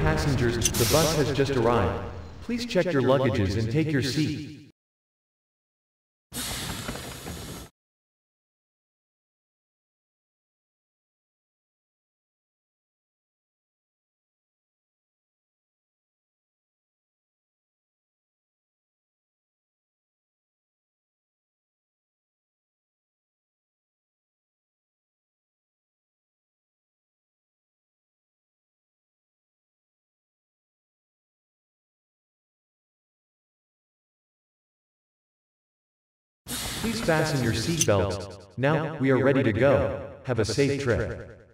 passengers, the bus has just arrived. Please check your luggages and take your seat. Please fasten your seatbelts. Now, we are ready to go. Have a safe trip.